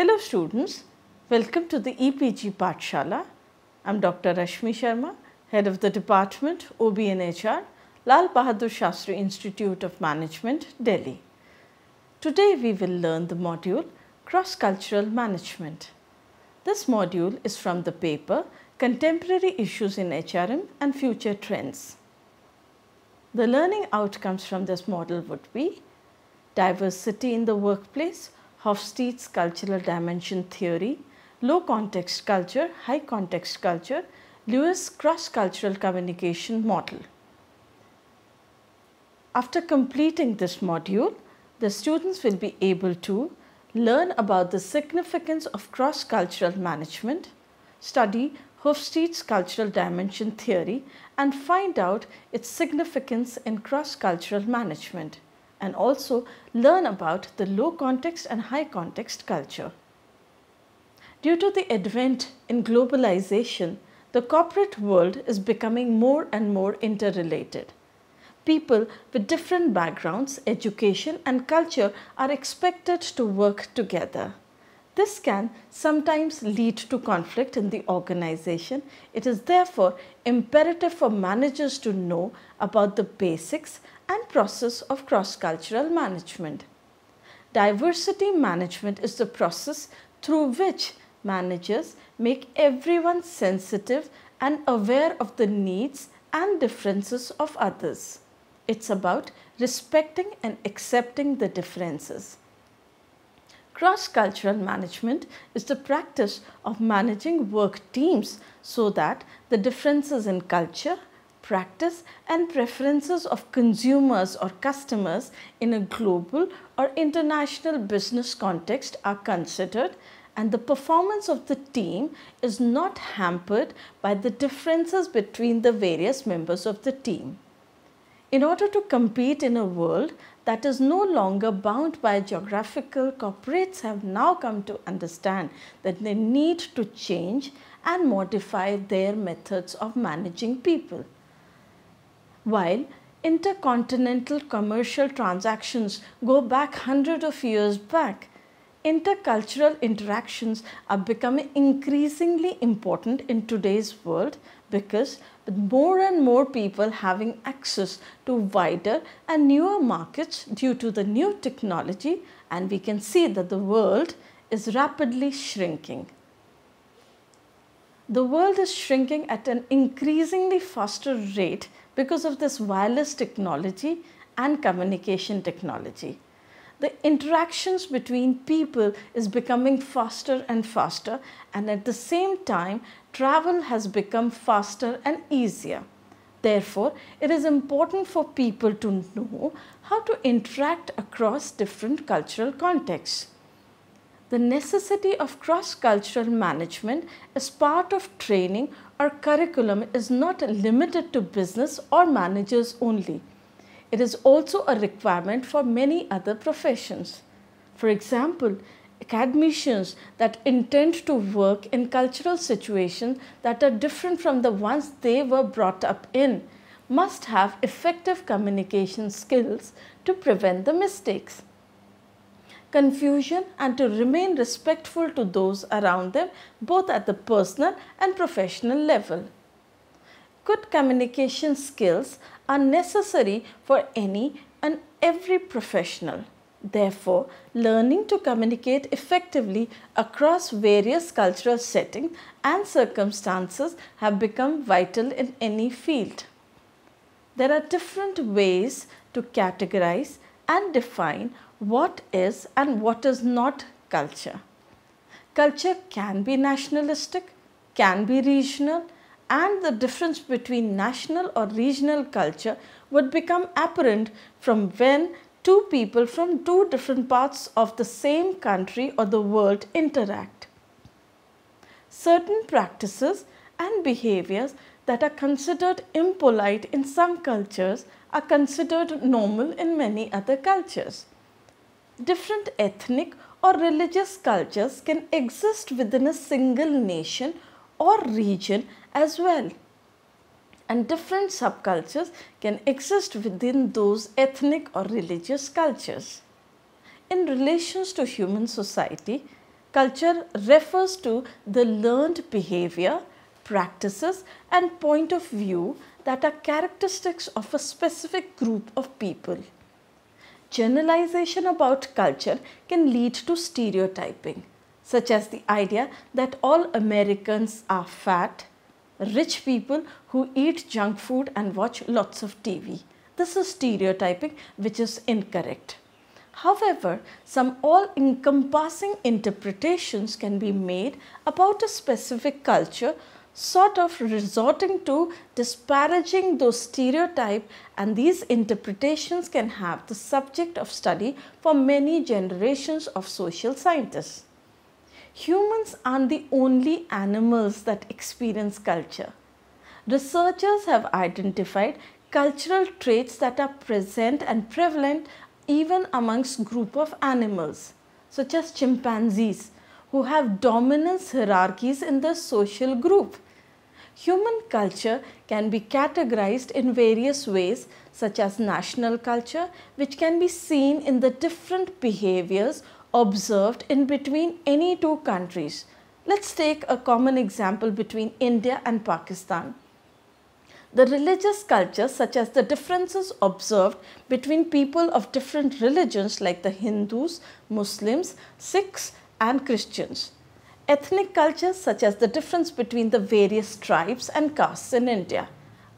Hello students, welcome to the EPG Pathshala. I am Dr. Rashmi Sharma, Head of the Department OB and HR, Lal Bahadur Shastri Institute of Management, Delhi. Today we will learn the module Cross-Cultural Management. This module is from the paper Contemporary Issues in HRM and Future Trends. The learning outcomes from this model would be diversity in the workplace, Hofstede's cultural dimension theory, low context culture, high context culture, Lewis cross-cultural communication model. After completing this module, the students will be able to learn about the significance of cross-cultural management, study Hofstede's cultural dimension theory and find out its significance in cross-cultural management and also learn about the low context and high context culture. Due to the advent in globalization, the corporate world is becoming more and more interrelated. People with different backgrounds, education and culture are expected to work together. This can sometimes lead to conflict in the organization. It is therefore imperative for managers to know about the basics and process of cross-cultural management. Diversity management is the process through which managers make everyone sensitive and aware of the needs and differences of others. It's about respecting and accepting the differences. Cross-cultural management is the practice of managing work teams so that the differences in culture, practice and preferences of consumers or customers in a global or international business context are considered and the performance of the team is not hampered by the differences between the various members of the team. In order to compete in a world that is no longer bound by geographical, corporates have now come to understand that they need to change and modify their methods of managing people. While intercontinental commercial transactions go back hundreds of years back, intercultural interactions are becoming increasingly important in today's world because more and more people having access to wider and newer markets due to the new technology and we can see that the world is rapidly shrinking. The world is shrinking at an increasingly faster rate because of this wireless technology and communication technology. The interactions between people is becoming faster and faster and at the same time travel has become faster and easier. Therefore, it is important for people to know how to interact across different cultural contexts. The necessity of cross-cultural management as part of training or curriculum is not limited to business or managers only. It is also a requirement for many other professions. For example, academicians that intend to work in cultural situations that are different from the ones they were brought up in must have effective communication skills to prevent the mistakes confusion and to remain respectful to those around them both at the personal and professional level. Good communication skills are necessary for any and every professional. Therefore, learning to communicate effectively across various cultural settings and circumstances have become vital in any field. There are different ways to categorize and define what is and what is not culture. Culture can be nationalistic, can be regional and the difference between national or regional culture would become apparent from when two people from two different parts of the same country or the world interact. Certain practices and behaviors that are considered impolite in some cultures are considered normal in many other cultures different ethnic or religious cultures can exist within a single nation or region as well. And different subcultures can exist within those ethnic or religious cultures. In relations to human society, Culture refers to the learned behavior, practices and point of view that are characteristics of a specific group of people. Generalization about culture can lead to stereotyping, such as the idea that all Americans are fat, rich people who eat junk food and watch lots of TV. This is stereotyping which is incorrect. However, some all-encompassing interpretations can be made about a specific culture sort of resorting to disparaging those stereotypes and these interpretations can have the subject of study for many generations of social scientists. Humans aren't the only animals that experience culture. Researchers have identified cultural traits that are present and prevalent even amongst group of animals such as chimpanzees who have dominance hierarchies in the social group. Human culture can be categorized in various ways such as national culture which can be seen in the different behaviors observed in between any two countries. Let's take a common example between India and Pakistan. The religious cultures such as the differences observed between people of different religions like the Hindus, Muslims, Sikhs and Christians. Ethnic cultures such as the difference between the various tribes and castes in India.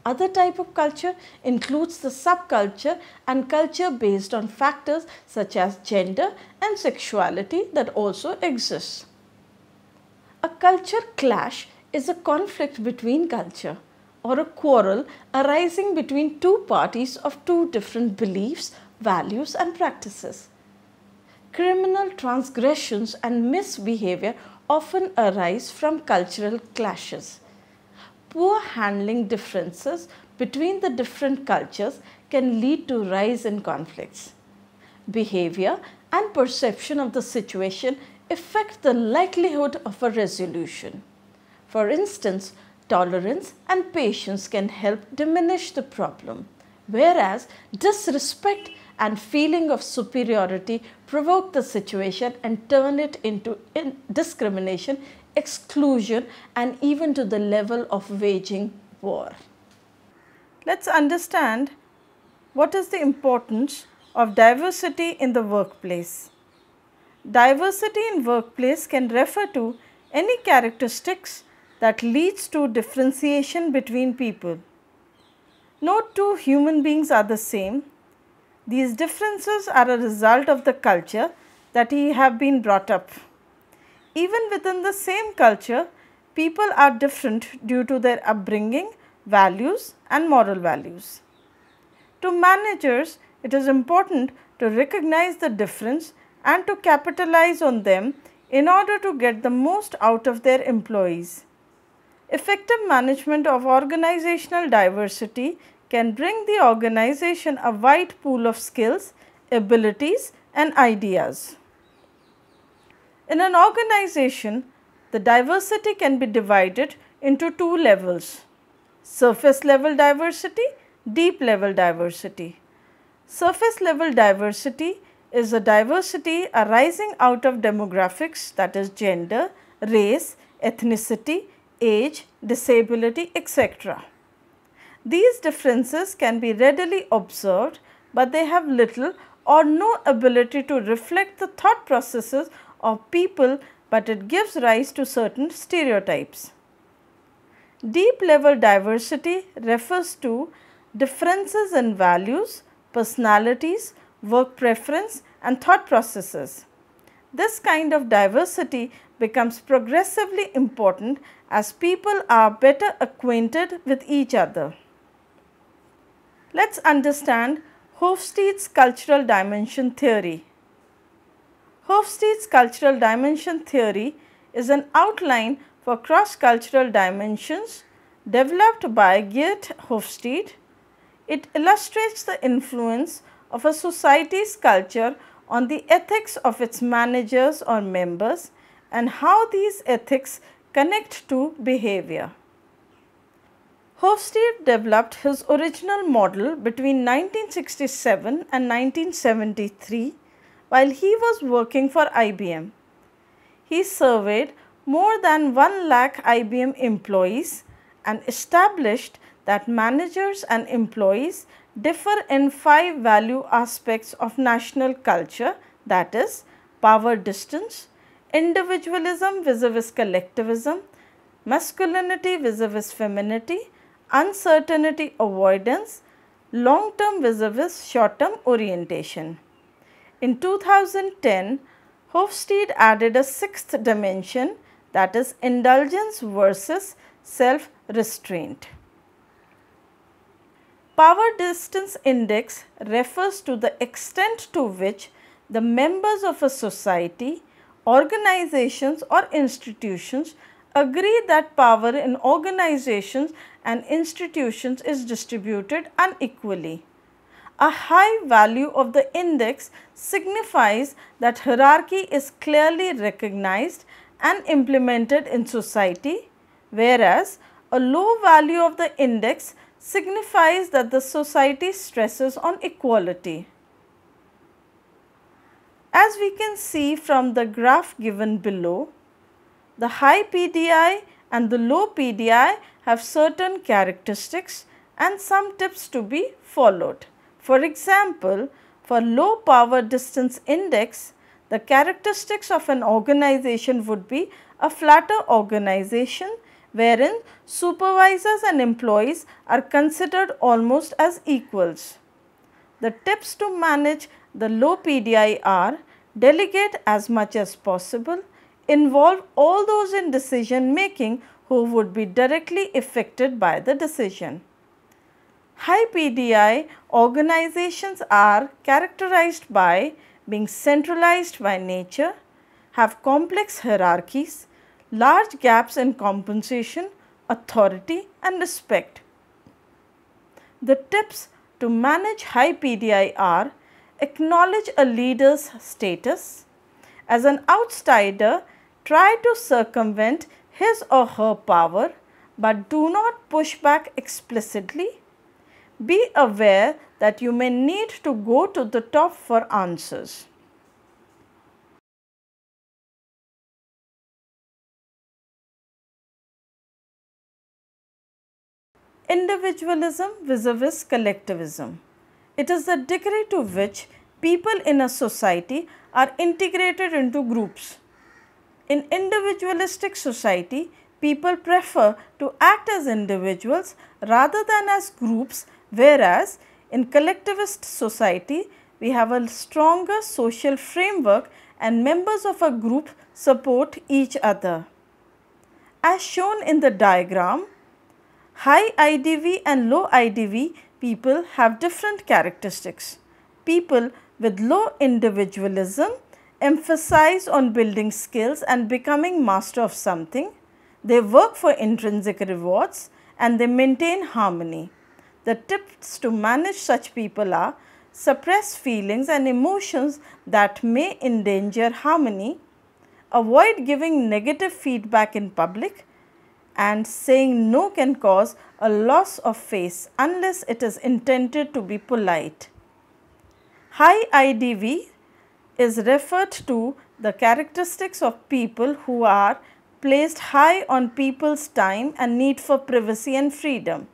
Other type of culture includes the subculture and culture based on factors such as gender and sexuality that also exists. A culture clash is a conflict between culture or a quarrel arising between two parties of two different beliefs, values and practices. Criminal transgressions and misbehavior often arise from cultural clashes. Poor handling differences between the different cultures can lead to rise in conflicts. Behavior and perception of the situation affect the likelihood of a resolution. For instance, tolerance and patience can help diminish the problem, whereas disrespect and feeling of superiority provoke the situation and turn it into discrimination, exclusion and even to the level of waging war. Let's understand what is the importance of diversity in the workplace. Diversity in workplace can refer to any characteristics that leads to differentiation between people. No two human beings are the same. These differences are a result of the culture that he have been brought up. Even within the same culture, people are different due to their upbringing, values and moral values. To managers, it is important to recognize the difference and to capitalize on them in order to get the most out of their employees. Effective management of organizational diversity can bring the organization a wide pool of skills, abilities and ideas. In an organization, the diversity can be divided into two levels, surface level diversity, deep level diversity. Surface level diversity is a diversity arising out of demographics that is gender, race, ethnicity, age, disability, etc. These differences can be readily observed, but they have little or no ability to reflect the thought processes of people, but it gives rise to certain stereotypes. Deep level diversity refers to differences in values, personalities, work preference and thought processes. This kind of diversity becomes progressively important as people are better acquainted with each other. Let's understand Hofstede's cultural dimension theory. Hofstede's cultural dimension theory is an outline for cross-cultural dimensions developed by Geert Hofstede. It illustrates the influence of a society's culture on the ethics of its managers or members and how these ethics connect to behavior. Hofstede developed his original model between 1967 and 1973 while he was working for IBM. he surveyed more than 1 lakh IBM employees and established that managers and employees differ in five value aspects of national culture that is power distance, individualism vis-a-vis collectivism, masculinity vis-a-vis femininity, uncertainty avoidance, long-term vis-a-vis short-term orientation. In 2010, Hofstede added a sixth dimension that is indulgence versus self-restraint. Power distance index refers to the extent to which the members of a society, organizations or institutions agree that power in organizations and institutions is distributed unequally. A high value of the index signifies that hierarchy is clearly recognized and implemented in society, whereas a low value of the index signifies that the society stresses on equality. As we can see from the graph given below, the high PDI and the low PDI have certain characteristics and some tips to be followed. For example, for low power distance index, the characteristics of an organization would be a flatter organization wherein supervisors and employees are considered almost as equals. The tips to manage the low PDI are delegate as much as possible, involve all those in decision making who would be directly affected by the decision. High PDI organizations are characterized by being centralized by nature, have complex hierarchies, large gaps in compensation, authority and respect. The tips to manage high PDI are acknowledge a leader's status. As an outsider, try to circumvent his or her power but do not push back explicitly. Be aware that you may need to go to the top for answers. Individualism vis-a-vis -vis collectivism. It is the degree to which people in a society are integrated into groups. In individualistic society, people prefer to act as individuals rather than as groups whereas in collectivist society, we have a stronger social framework and members of a group support each other. As shown in the diagram, High IDV and low IDV people have different characteristics. People with low individualism emphasize on building skills and becoming master of something. They work for intrinsic rewards and they maintain harmony. The tips to manage such people are suppress feelings and emotions that may endanger harmony, avoid giving negative feedback in public, and saying no can cause a loss of face unless it is intended to be polite. High IDV is referred to the characteristics of people who are placed high on people's time and need for privacy and freedom.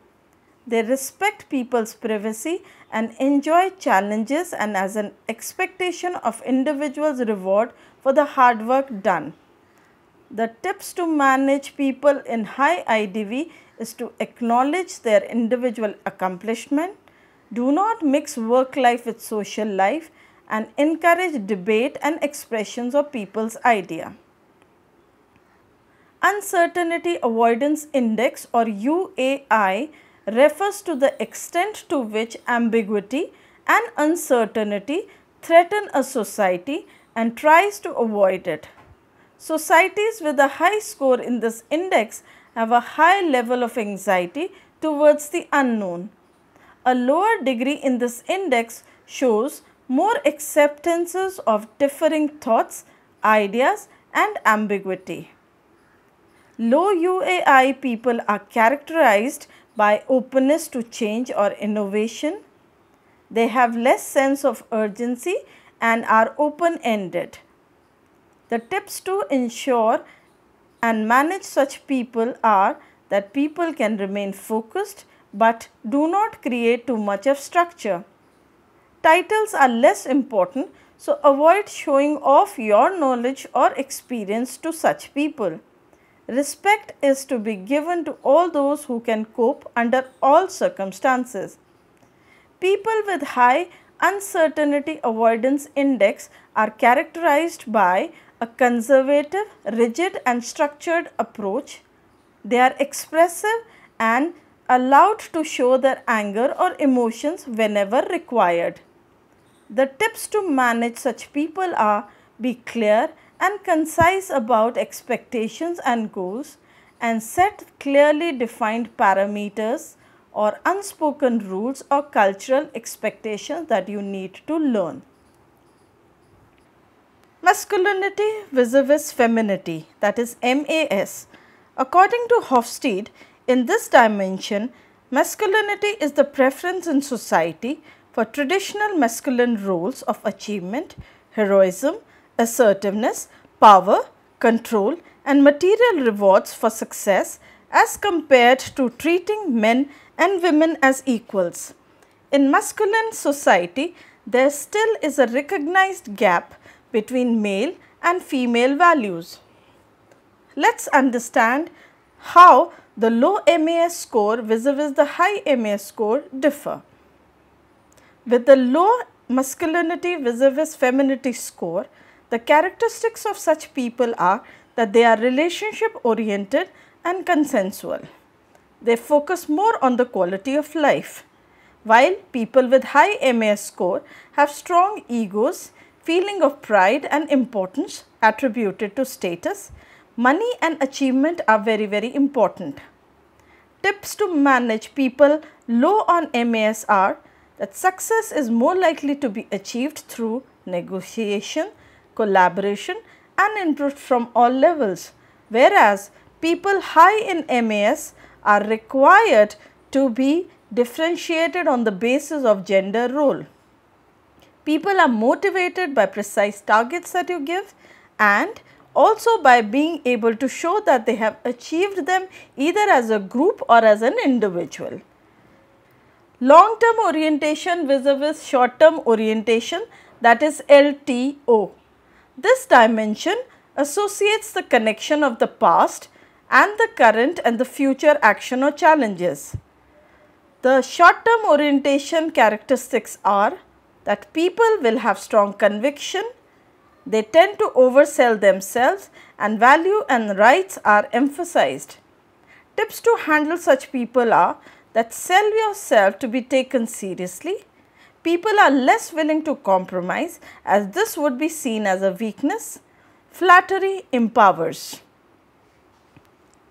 They respect people's privacy and enjoy challenges and as an expectation of individuals' reward for the hard work done. The tips to manage people in high IDV is to acknowledge their individual accomplishment, do not mix work life with social life and encourage debate and expressions of people's idea. Uncertainty Avoidance Index or UAI refers to the extent to which ambiguity and uncertainty threaten a society and tries to avoid it. Societies with a high score in this index have a high level of anxiety towards the unknown. A lower degree in this index shows more acceptances of differing thoughts, ideas and ambiguity. Low UAI people are characterized by openness to change or innovation. They have less sense of urgency and are open-ended. The tips to ensure and manage such people are that people can remain focused but do not create too much of structure. Titles are less important so avoid showing off your knowledge or experience to such people. Respect is to be given to all those who can cope under all circumstances. People with high uncertainty avoidance index are characterized by a conservative, rigid and structured approach. They are expressive and allowed to show their anger or emotions whenever required. The tips to manage such people are be clear and concise about expectations and goals and set clearly defined parameters or unspoken rules or cultural expectations that you need to learn. Masculinity vis-a-vis femininity that is MAS. According to Hofstede, in this dimension, masculinity is the preference in society for traditional masculine roles of achievement, heroism, assertiveness, power, control and material rewards for success as compared to treating men and women as equals. In masculine society, there still is a recognized gap between male and female values. Let's understand how the low MAS score vis-a-vis -vis the high MAS score differ. With a low masculinity vis-a-vis -vis femininity score, the characteristics of such people are that they are relationship oriented and consensual. They focus more on the quality of life. While people with high MAS score have strong egos, feeling of pride and importance attributed to status, money and achievement are very very important. Tips to manage people low on MAS are that success is more likely to be achieved through negotiation, collaboration and input from all levels, whereas people high in MAS are required to be differentiated on the basis of gender role. People are motivated by precise targets that you give and also by being able to show that they have achieved them either as a group or as an individual. Long term orientation vis-a-vis -vis short term orientation that is LTO. This dimension associates the connection of the past and the current and the future action or challenges. The short term orientation characteristics are that people will have strong conviction, they tend to oversell themselves and value and rights are emphasized. Tips to handle such people are that sell yourself to be taken seriously. People are less willing to compromise as this would be seen as a weakness. Flattery empowers.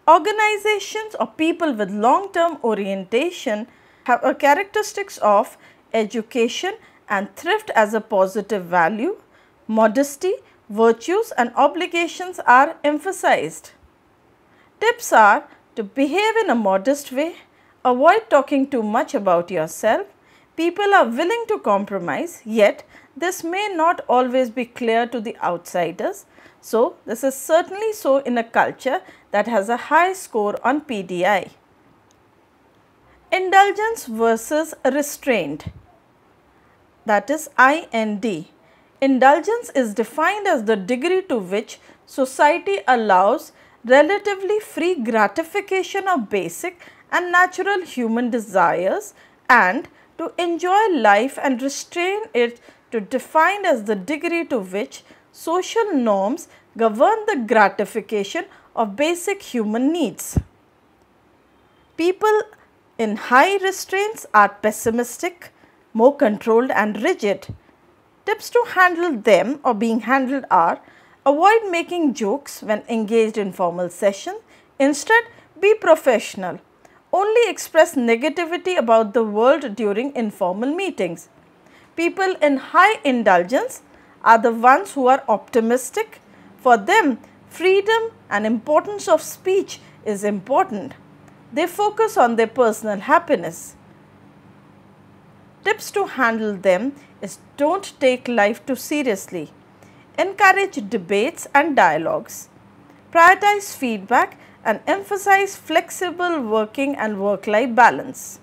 Organizations or people with long-term orientation have a characteristics of education and thrift as a positive value, modesty, virtues and obligations are emphasized. Tips are to behave in a modest way, avoid talking too much about yourself. People are willing to compromise yet this may not always be clear to the outsiders. So, this is certainly so in a culture that has a high score on PDI. Indulgence versus restraint that is IND. Indulgence is defined as the degree to which society allows relatively free gratification of basic and natural human desires and to enjoy life and restrain it to defined as the degree to which social norms govern the gratification of basic human needs. People in high restraints are pessimistic, more controlled and rigid. Tips to handle them or being handled are avoid making jokes when engaged in formal session. Instead, be professional. Only express negativity about the world during informal meetings. People in high indulgence are the ones who are optimistic. For them, freedom and importance of speech is important. They focus on their personal happiness. Tips to handle them is don't take life too seriously. encourage debates and dialogues, prioritize feedback and emphasize flexible working and work-life balance.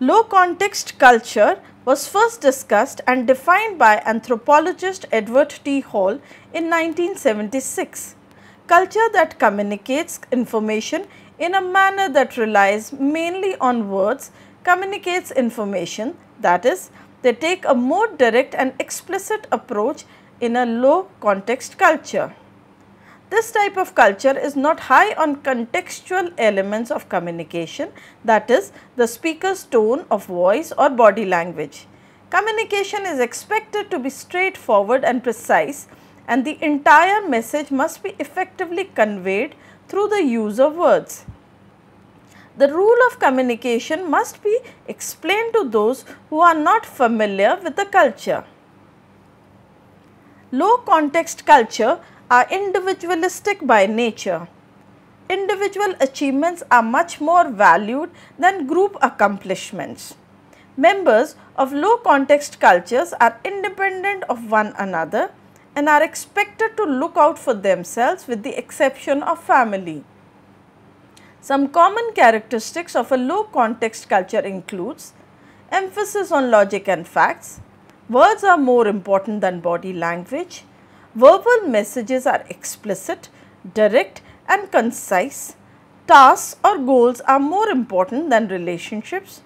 Low context culture was first discussed and defined by anthropologist Edward T. Hall in 1976. Culture that communicates information in a manner that relies mainly on words communicates information that is they take a more direct and explicit approach in a low context culture. This type of culture is not high on contextual elements of communication that is the speaker's tone of voice or body language. Communication is expected to be straightforward and precise and the entire message must be effectively conveyed through the use of words. The rule of communication must be explained to those who are not familiar with the culture. Low context culture are individualistic by nature. Individual achievements are much more valued than group accomplishments. Members of low context cultures are independent of one another and are expected to look out for themselves with the exception of family. Some common characteristics of a low context culture includes emphasis on logic and facts, words are more important than body language, verbal messages are explicit, direct and concise, tasks or goals are more important than relationships,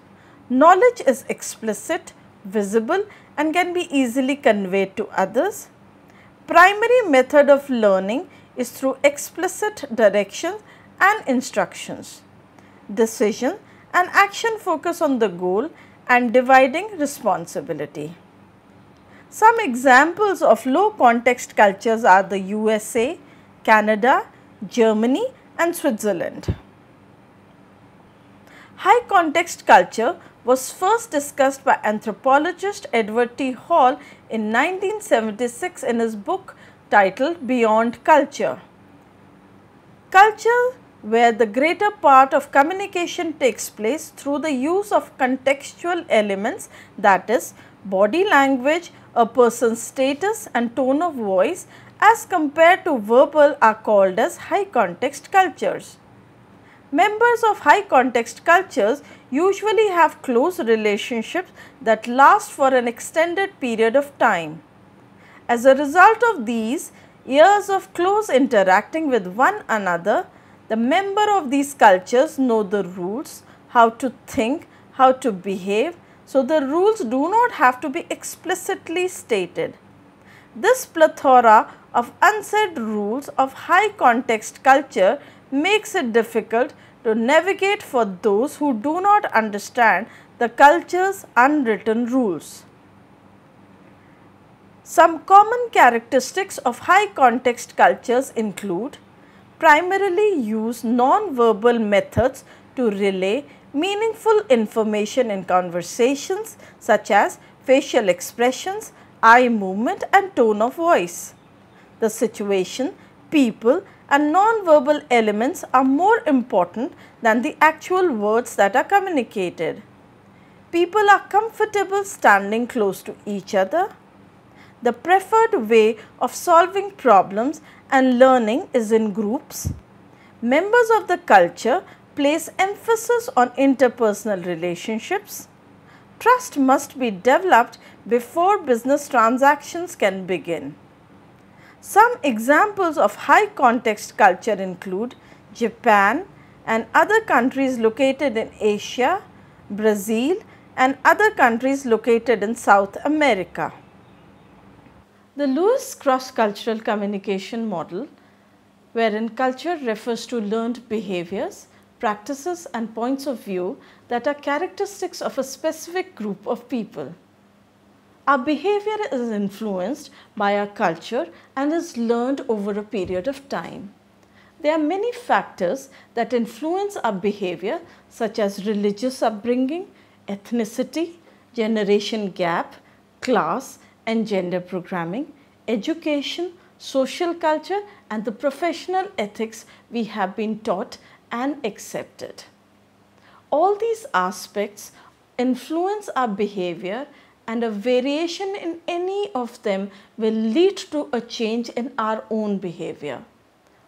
knowledge is explicit, visible and can be easily conveyed to others. Primary method of learning is through explicit directions and instructions. Decision and action focus on the goal and dividing responsibility. Some examples of low context cultures are the USA, Canada, Germany and Switzerland. High context culture was first discussed by anthropologist Edward T. Hall in 1976 in his book titled Beyond Culture. Culture where the greater part of communication takes place through the use of contextual elements that is body language, a person's status and tone of voice as compared to verbal are called as high context cultures. Members of high context cultures usually have close relationships that last for an extended period of time. As a result of these years of close interacting with one another, the member of these cultures know the rules, how to think, how to behave. So, the rules do not have to be explicitly stated. This plethora of unsaid rules of high context culture makes it difficult to navigate for those who do not understand the culture's unwritten rules. Some common characteristics of high context cultures include primarily use non-verbal methods to relay meaningful information in conversations such as facial expressions, eye movement and tone of voice. The situation, people and non-verbal elements are more important than the actual words that are communicated. People are comfortable standing close to each other. The preferred way of solving problems and learning is in groups. Members of the culture place emphasis on interpersonal relationships. Trust must be developed before business transactions can begin. Some examples of high context culture include Japan and other countries located in Asia, Brazil and other countries located in South America. The Lewis cross-cultural communication model wherein culture refers to learned behaviors, practices and points of view that are characteristics of a specific group of people. Our behavior is influenced by our culture and is learned over a period of time. There are many factors that influence our behavior such as religious upbringing, ethnicity, generation gap, class and gender programming, education, social culture and the professional ethics we have been taught and accepted. All these aspects influence our behavior and a variation in any of them will lead to a change in our own behavior.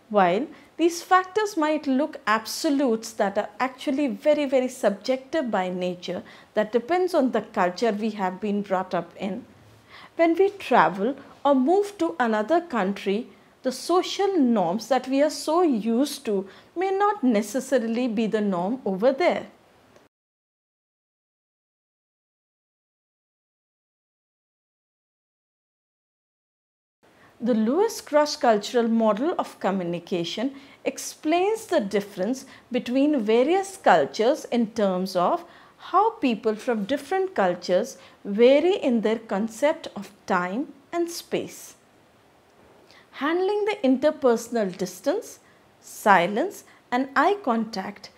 While these factors might look absolutes that are actually very, very subjective by nature that depends on the culture we have been brought up in. When we travel or move to another country, the social norms that we are so used to may not necessarily be the norm over there. The Lewis cross-cultural model of communication explains the difference between various cultures in terms of how people from different cultures vary in their concept of time and space. Handling the interpersonal distance, silence and eye contact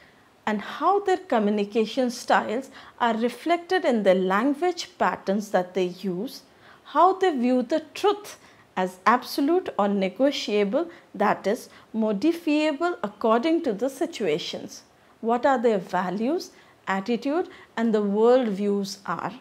and how their communication styles are reflected in the language patterns that they use, how they view the truth as absolute or negotiable that is modifiable according to the situations. What are their values, attitude and the world views are.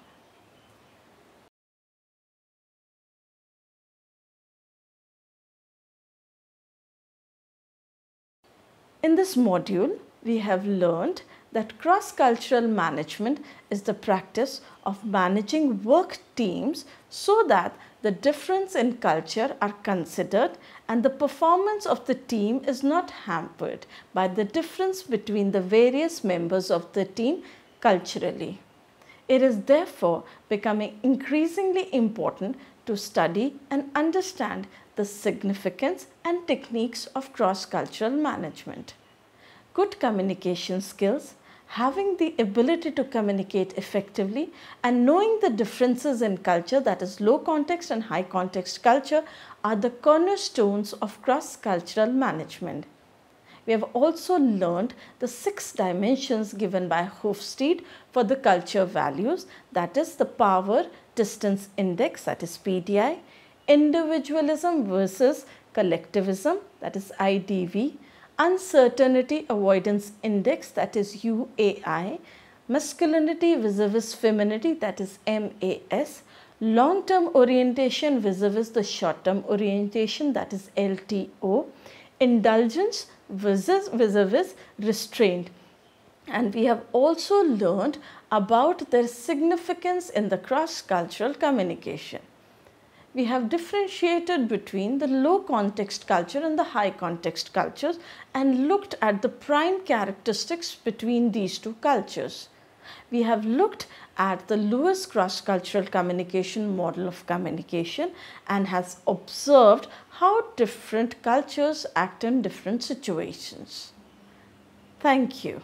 In this module, we have learned that cross-cultural management is the practice of managing work teams so that the difference in culture are considered and the performance of the team is not hampered by the difference between the various members of the team culturally. It is therefore becoming increasingly important to study and understand the significance and techniques of cross-cultural management. Good communication skills having the ability to communicate effectively and knowing the differences in culture that is low context and high context culture are the cornerstones of cross-cultural management. We have also learned the six dimensions given by Hofstede for the culture values that is the power distance index that is PDI, individualism versus collectivism that is IDV, Uncertainty Avoidance Index that is UAI, Masculinity vis-a-vis Femininity that is MAS, Long-term Orientation vis-a-vis the Short-term Orientation that is LTO, Indulgence vis-a-vis -vis Restraint. And we have also learned about their significance in the cross-cultural communication we have differentiated between the low context culture and the high context cultures and looked at the prime characteristics between these two cultures. We have looked at the Lewis cross-cultural communication model of communication and has observed how different cultures act in different situations. Thank you.